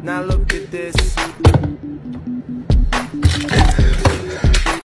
Now look at this.